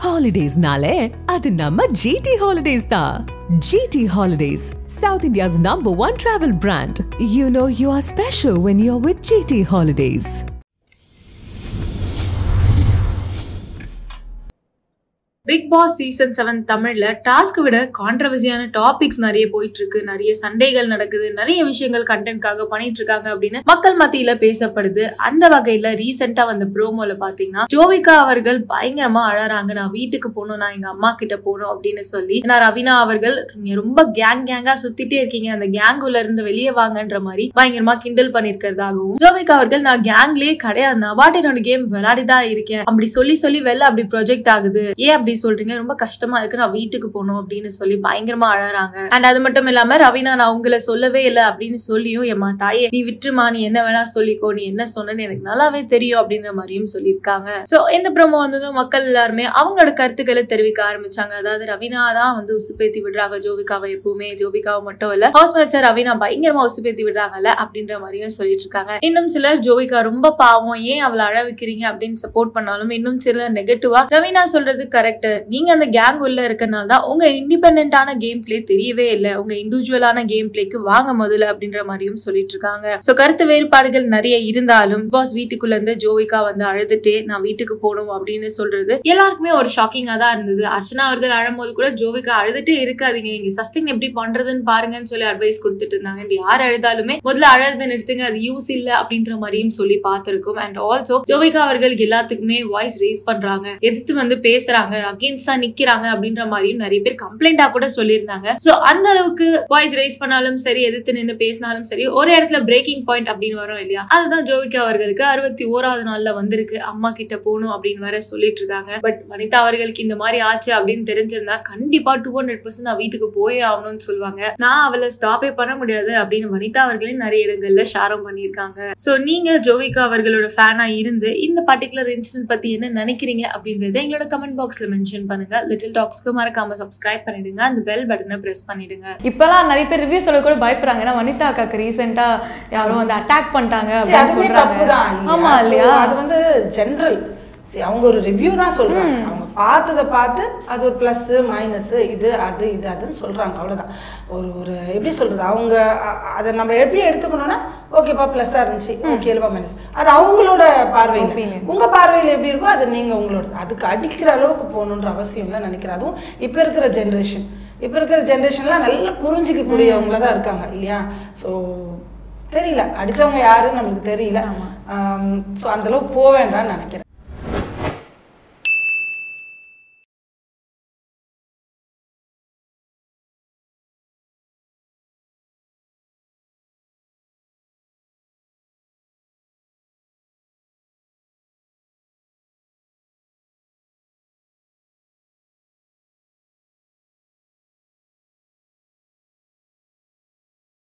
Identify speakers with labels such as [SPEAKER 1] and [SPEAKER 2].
[SPEAKER 1] ஹாலிடேஸ்னாலே அது நம்ம ஜிடி ஹாலிடேஸ் தான் GT holidays South India's number one travel brand you know you are special when you are with GT
[SPEAKER 2] Big Boss season seven தமிழ்ல task விட கான்ட்ரவர்சியான topics நிறைய போயிட்டு இருக்கு நிறைய சண்டைகள் நடக்குது. நிறைய விஷயங்கள் கண்டென்ட்காக பண்ணிட்டு இருக்காங்க அப்படின்னு மக்கள் மத்தியில பேசப்படுது. அந்த வகையில ரீசெண்டா வந்த ப்ரோமோல பாத்தீங்கன்னா ஜோவிகா அவர்கள் பயங்கரமா அழறாங்க. நான் வீட்டுக்கு போகணும் நான் எங்க அம்மா கிட்ட போகணும் அப்படின்னு சொல்லி நான் ரவினா அவர்கள் நீங்க ரொம்ப கேங் கேங்கா சுத்திட்டே இருக்கீங்க. அந்த கேங்குல இருந்து வெளியே வாங்கன்ற மாதிரி பயங்கரமா கிண்டல் பண்ணிருக்கிறதாகவும் ஜோவிகா அவர்கள் நான் கேங்லயே கிடையாது. நான் பாட்டு என்னோட கேம் விளையாடிதான் இருக்கேன். அப்படி சொல்லி சொல்லி வெளில அப்படி ப்ரொஜெக்ட் ஆகுது. ஏன் அப்படி சொல்றீங்க ரொம்ப கஷ்டமா இருக்கு நான் வீட்டுக்கு போகணும் அப்படின்னு சொல்லி பயங்கரமா அழறாங்க. அண்ட் அது மட்டும் இல்லாம ரவினா நான் உங்களை சொல்லவே இல்லை அப்படின்னு சொல்லியும் எம்மா தாயே நீ விட்டுருமா நீ என்ன வேணா சொல்லிக்கோ நீ என்ன சொன்னன்னு எனக்கு நல்லாவே தெரியும் அப்படின்ற மாதிரியும் சொல்லியிருக்காங்க. சோ இந்த ப்ரோமோ வந்ததும் மக்கள் எல்லாருமே அவங்களோட கருத்துக்களை தெரிவிக்க ஆரம்பிச்சாங்க. அதாவது ரவினா தான் வந்து உசுப்பேத்தி விடுறாங்க. ஜோவிகாவை எப்பவுமே ஜோவிகாவை மட்டும் இல்ல ஹவுஸ் மேட்சர் ரவினா பயங்கரமா உசுப்பேத்தி விடுறாங்கல்ல அப்படின்ற மாதிரியும் சொல்லிட்டு இருக்காங்க இன்னும் சிலர் ஜோவிகா ரொம்ப பாவம் ஏன் அவளை அழ வைக்கிறீங்க அப்படின்னு சப்போர்ட் பண்ணாலும் இன்னும் சிலர் நெகட்டிவா ரவினா சொல்றது கரெக்ட் நீங்கள் அந்த கேங் உள்ளே இருக்கனால தான் உங்க இண்டிபெண்ட்டான கேம் பிளே தெரியவே இல்லை. உங்கள் இண்டிவிஜுவலான கேம் பிளேக்கு வாங்க முதல்ல அப்படின்ற மாதிரியும் சொல்லிட்டு இருக்காங்க. ஸோ கருத்து வேறுபாடுகள் நிறைய இருந்தாலும் பாஸ் வீட்டுக்குள்ள இருந்து ஜோவிகா வந்து அழுதுட்டே நான் வீட்டுக்கு போகணும் அப்படின்னு சொல்றது எல்லாருக்குமே ஒரு ஷாக்கிங்காக தான் இருந்தது. அர்ச்சனா அவர்கள் அழும்போது கூட ஜோவிகா அழுதுட்டே இருக்காதீங்க. இங்க சஸ்திங் எப்படி பண்றதுன்னு பாருங்கன்னு சொல்லி அட்வைஸ் கொடுத்துட்டு இருந்தாங்க. And யார் அழுதாலுமே முதல்ல அழறதை நிறுத்துங்க. அது யூஸ் இல்ல அப்படின்ற மாதிரியும் சொல்லி பார்த்துருக்கோம். அண்ட் ஆல்சோ ஜோவிகா அவர்கள் எல்லாத்துக்குமே வாய்ஸ் ரேஸ் பண்றாங்க. எதிர்த்து வந்து பேசுறாங்க. அகேன்ஸ்டா நிக்கிறாங்க அப்படின்ற மாதிரியும் நிறைய பேர் கம்ப்ளைண்டா கூட சொல்லியிருந்தாங்க. சோ அந்த அளவுக்கு வாய்ஸ் ரைஸ் பண்ணாலும் சரி எதிர்த்து நின்று பேசினாலும் சரி ஒரு இடத்துல பிரேக்கிங் பாயிண்ட் அப்படின்னு வரும் இல்லையா? அதுதான் ஜோவிகா அவர்களுக்கு அறுபத்தி ஓராவது நாள்ல வந்திருக்கு. அம்மா கிட்ட போகணும் அப்படின்னு வேற சொல்லிட்டு இருக்காங்க. பட் வனிதா அவர்களுக்கு இந்த மாதிரி ஆச்சு அப்படின்னு தெரிஞ்சிருந்தா கண்டிப்பா டூ ஹண்ட்ரட் பர்சன்ட் நான் வீட்டுக்கு போயே ஆகணும்னு சொல்லுவாங்க. நான் அவளை ஸ்டாப்பே பண்ண முடியாது அப்படின்னு வனிதா அவர்களே நிறைய இடங்கள்ல ஷேரும் பண்ணியிருக்காங்க. சோ நீங்க ஜோவிகா அவர்களோட ஃபேனா இருந்து இந்த பர்டிகுலர் இன்சிடென்ட் பத்தி என்ன நினைக்கிறீங்க அப்படின்றத எங்களோட கமெண்ட் பாக்ஸ்ல மென்ஷன் பண்ணுங்க. லிட்டில் டாக்ஸ்க்கு மறக்காம சப்ஸ்கிரைப் பண்ணிடுங்க. அந்த பெல் பட்டனை பிரஸ் பண்ணிடுங்க.
[SPEAKER 3] இப்பெல்லாம் நிறைய பேர் ரிவ்யூ சொல்ல கூட பயப்படுறாங்க. ஏன்னா வனிதா அக்காக்கு ரீசெண்டா யாரும் வந்து அட்டாக் பண்ணிட்டாங்க அப்படின்னு சொல்றாங்க. ஆமா இல்லையா?
[SPEAKER 4] அது வந்து ஜென்ரல் சரி அவங்க ஒரு ரிவ்யூ தான் சொல்றாங்க. அவங்க பார்த்ததை பார்த்து அது ஒரு ப்ளஸ் மைனஸ் இது அது இது அதுன்னு சொல்றாங்க. அவ்வளவுதான். ஒரு ஒரு எப்படி சொல்றது? அவங்க அதை நம்ம எப்படி எடுத்துக்கணும்னா ஓகேப்பா ப்ளஸ்ஸாக இருந்துச்சு. ஓகேலப்பா மைனஸ் அது அவங்களோட பார்வையில்.
[SPEAKER 3] Opinion.
[SPEAKER 4] உங்க பார்வையில் எப்படி இருக்கோ அது நீங்க உங்களோட அதுக்கு அடிக்கிற அளவுக்கு போகணுன்ற அவசியம் இல்லை நினைக்கிறேன். அதுவும் இப்போ இருக்கிற ஜென்ரேஷன் இப்போ இருக்கிற ஜென்ரேஷன்லாம் நல்லா புரிஞ்சிக்கக்கூடியவங்கள தான் இருக்காங்க இல்லையா? ஸோ தெரியல. அடிச்சவங்க யாருன்னு நம்மளுக்கு தெரியல. ஸோ அந்தளவுக்கு போக வேண்டாம்னு நினைக்கிறேன்.